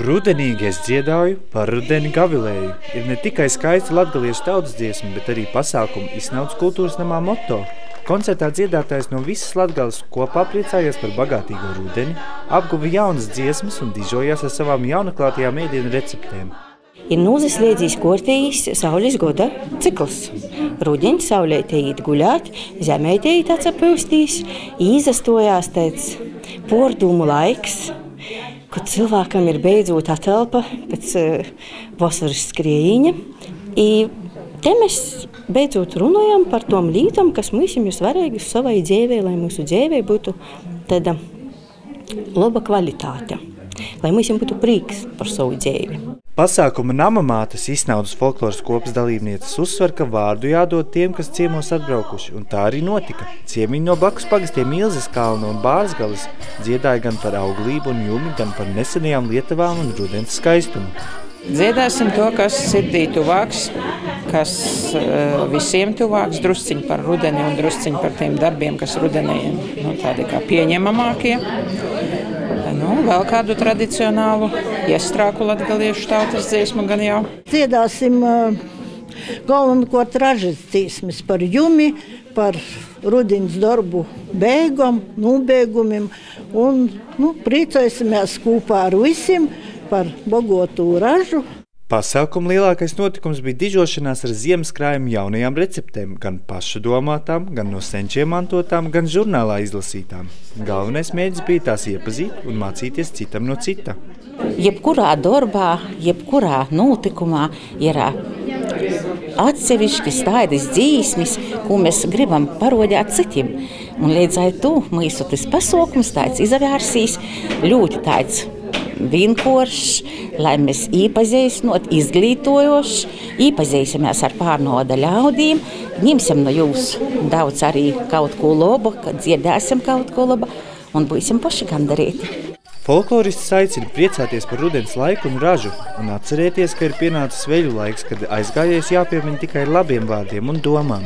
Rudenīgi es dziedāju, par rudeni gavilēju. Ir ne tikai skaista latgaliešu tautas dziesma, bet arī pasākumu iznauc kultūras namā moto. Koncertā dziedātājs no visas latgales kopā priecājās par bagātīgo rudeni, apguva jaunas dziesmas un dižojās ar savām jaunaklātajām ēdienu receptēm. Ir nūzes liedzīs kortījis saules goda cikls. Rudiņš saulētē īt guļāt, zemētē īt atsapūstīs, īzastojās teic pordūmu laiks, kad cilvēkam ir beidzot atelpa pēc uh, vasaras skrējiņa. Te mēs beidzot runājam par tom lītam, kas mums ir svarīgi savai dzīvē, lai mūsu dzīvē būtu tāda laba kvalitāte, lai mums būtu prieks par savu dzīvi. Pasākuma namamātes iznaudas folkloras kopas dalībnieces uzsver, ka vārdu jādod tiem, kas ciemos atbraukuši, un tā arī notika. Ciemiņi no Bakus pagastiem Ilzes kalna un Bārsgalas dziedāja gan par auglību un jumi, gan par nesenajām lietavām un rudens skaistumu. Dziedāsim to, kas sirdī tuvāks, kas uh, visiem tuvāks, drusciņi par rudeni un drusciņi par tiem darbiem, kas rudenī nu, tādi kā pieņemamākie nu, vēl kādu tradicionālu iestrāku latgaliešu tautas dziesmu gan jau. Dziedāsim uh, galvenokārt ražas dziesmas par jumi, par rudens darbu beigām, nobeigumiem un nu, priecāsimies kopā ar visiem par bogotu ražu. Pasākuma lielākais notikums bija dižošanās ar ziemas krājumu jaunajām receptēm, gan pašu domātām, gan no senčiem mantotām, gan žurnālā izlasītām. Galvenais mērķis bija tās iepazīt un mācīties citam no cita. Jebkurā darbā, jebkurā notikumā ir atsevišķi staidas dzīsmis, ko mēs gribam parodēt citiem. Un līdz ar to mūsu tas pasākums tāds izvērsīs ļoti tāds vienkāršs, lai mēs iepazīstinot, izglītojoši, iepazīsimies ar pārnoda ļaudīm, ņemsim no jūs daudz arī kaut ko labu, kad dzirdēsim kaut ko labu un būsim paši gandarīti. Folklorists aicina priecāties par rudens laiku un ražu un atcerēties, ka ir pienācis veļu laiks, kad aizgājies jāpiemina tikai labiem vārdiem un domām.